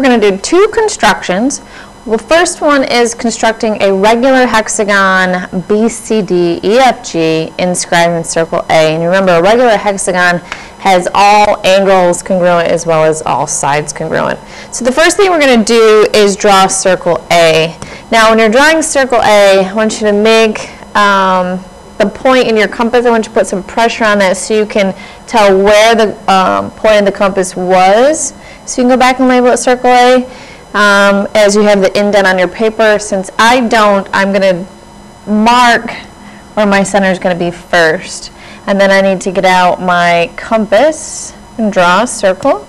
We're going to do two constructions. The first one is constructing a regular hexagon BCD EFG inscribed in circle A. And remember a regular hexagon has all angles congruent as well as all sides congruent. So the first thing we're going to do is draw circle A. Now when you're drawing circle A, I want you to make um, the point in your compass, I want you to put some pressure on that so you can tell where the um, point of the compass was. So you can go back and label it circle A um, as you have the indent on your paper. Since I don't, I'm going to mark where my center is going to be first. And then I need to get out my compass and draw a circle.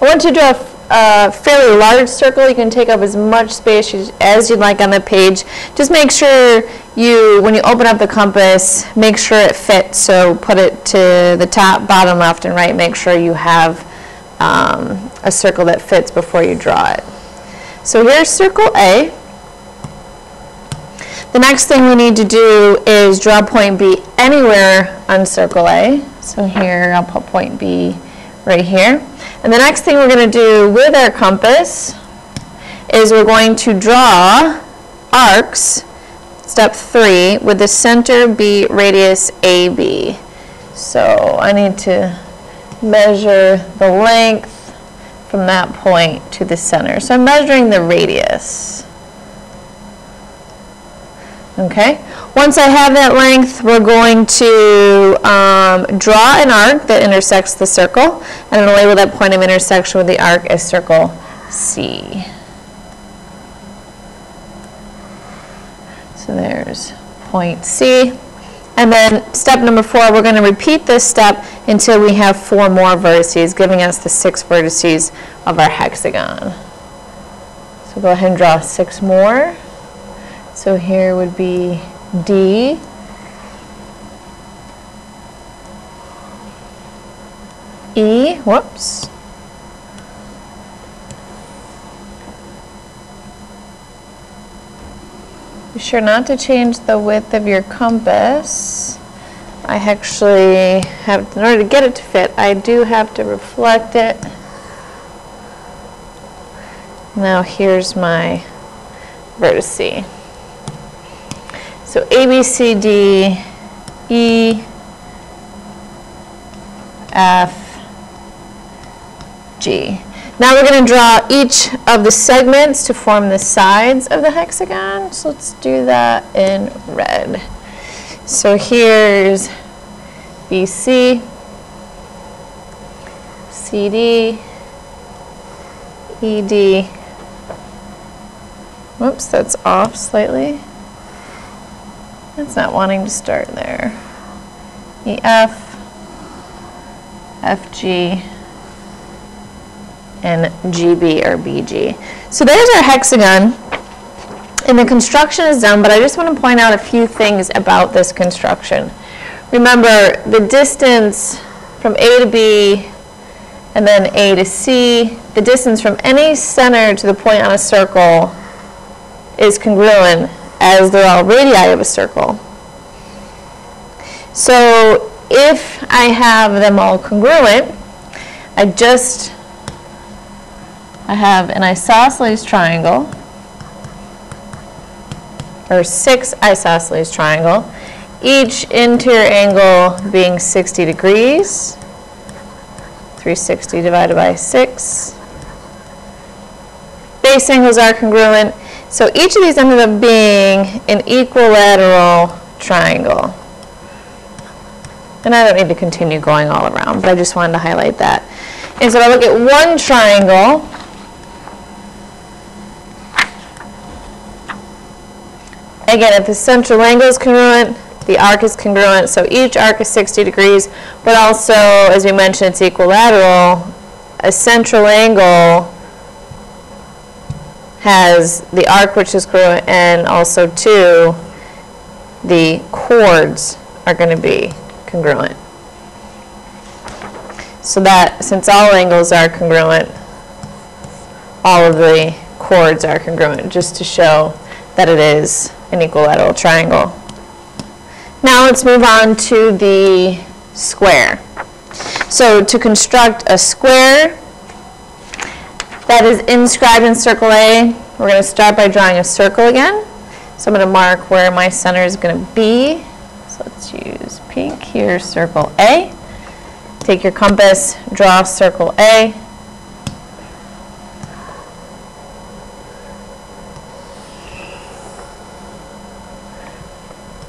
I want to draw a fairly large circle. You can take up as much space as you'd like on the page. Just make sure you, when you open up the compass, make sure it fits. So put it to the top, bottom, left, and right. Make sure you have um, a circle that fits before you draw it. So here's circle A. The next thing we need to do is draw point B anywhere on circle A. So here I'll put point B right here. And the next thing we're going to do with our compass is we're going to draw arcs, step three, with the center B radius AB. So I need to measure the length from that point to the center. So I'm measuring the radius. Okay, once I have that length, we're going to um, draw an arc that intersects the circle, and I'm going to label that point of intersection with the arc as circle C. So there's point C. And then step number four, we're going to repeat this step until we have four more vertices, giving us the six vertices of our hexagon. So go ahead and draw six more. So here would be D, E, whoops, Be sure not to change the width of your compass. I actually have, in order to get it to fit, I do have to reflect it. Now here's my vertice. So A, B, C, D, E, F, G. Now we're going to draw each of the segments to form the sides of the hexagon. So let's do that in red. So here's BC, CD, ED. Whoops, that's off slightly. That's not wanting to start there. EF, FG, and GB or BG. So there's our hexagon. And the construction is done, but I just want to point out a few things about this construction. Remember, the distance from A to B and then A to C, the distance from any center to the point on a circle is congruent as they're all radii of a circle. So if I have them all congruent, I just I have an isosceles triangle, or six isosceles triangle, each interior angle being 60 degrees, 360 divided by 6. Base angles are congruent, so each of these ended up being an equilateral triangle. And I don't need to continue going all around, but I just wanted to highlight that. And so I look at one triangle, Again, if the central angle is congruent, the arc is congruent, so each arc is 60 degrees, but also, as we mentioned, it's equilateral. A central angle has the arc which is congruent, and also, two, the chords are going to be congruent. So that, since all angles are congruent, all of the chords are congruent, just to show that it is an equilateral triangle. Now let's move on to the square. So to construct a square, that is inscribed in Circle A. We're going to start by drawing a circle again. So I'm going to mark where my center is going to be. So let's use pink here, Circle A. Take your compass, draw Circle A.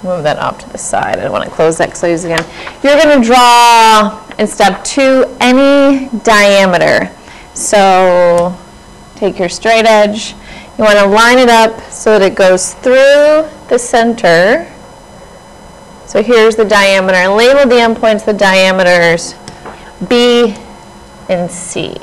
move that off to the side. I don't want to close that because I'll use it again. You're going to draw in step two any diameter. So take your straight edge. You want to line it up so that it goes through the center. So here's the diameter. Label the endpoints, the diameters B and C.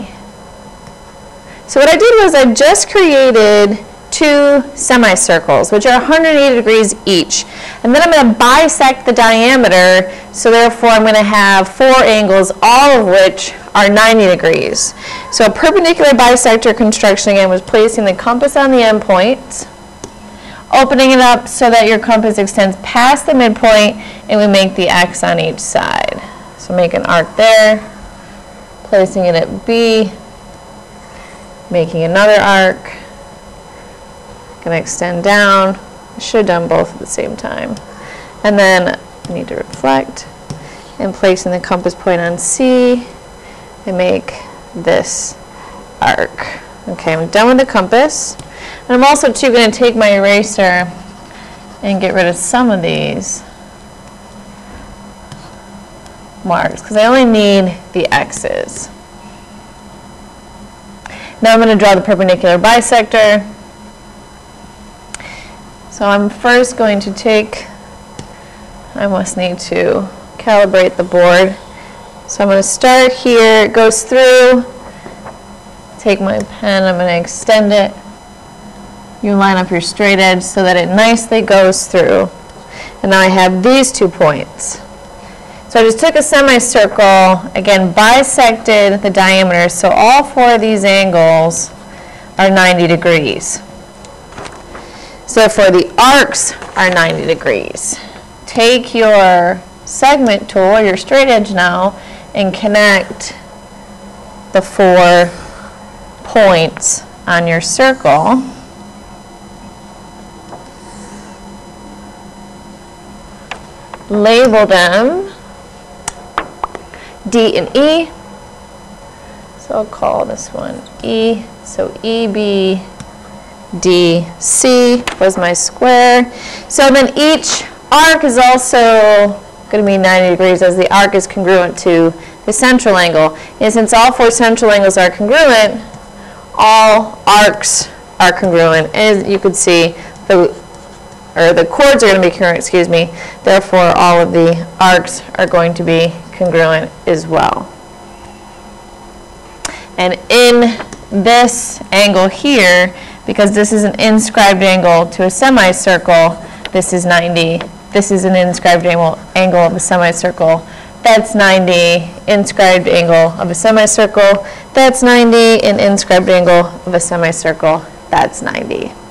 So what I did was I just created two semicircles, which are 180 degrees each. And then I'm going to bisect the diameter, so therefore I'm going to have four angles, all of which are 90 degrees. So a perpendicular bisector construction again was placing the compass on the endpoint, opening it up so that your compass extends past the midpoint, and we make the X on each side. So make an arc there, placing it at B, making another arc, Gonna extend down. Should have done both at the same time. And then I need to reflect and placing the compass point on C and make this arc. Okay, I'm done with the compass. And I'm also too going to take my eraser and get rid of some of these marks because I only need the X's. Now I'm going to draw the perpendicular bisector. So I'm first going to take, I must need to calibrate the board. So I'm going to start here, it goes through, take my pen, I'm going to extend it. You line up your straight edge so that it nicely goes through. And now I have these two points. So I just took a semicircle, again bisected the diameter, so all four of these angles are 90 degrees. So for the arcs are 90 degrees. Take your segment tool, your straight edge now, and connect the four points on your circle. Label them D and E. So I'll call this one E. So EB DC was my square. So then each arc is also going to be 90 degrees as the arc is congruent to the central angle. And since all four central angles are congruent, all arcs are congruent. As you can see, the or the chords are going to be congruent, excuse me. Therefore, all of the arcs are going to be congruent as well. And in this angle here, because this is an inscribed angle to a semicircle, this is 90. This is an inscribed angle, angle of a semicircle. That's 90. Inscribed angle of a semicircle. That's 90. An inscribed angle of a semicircle. That's 90.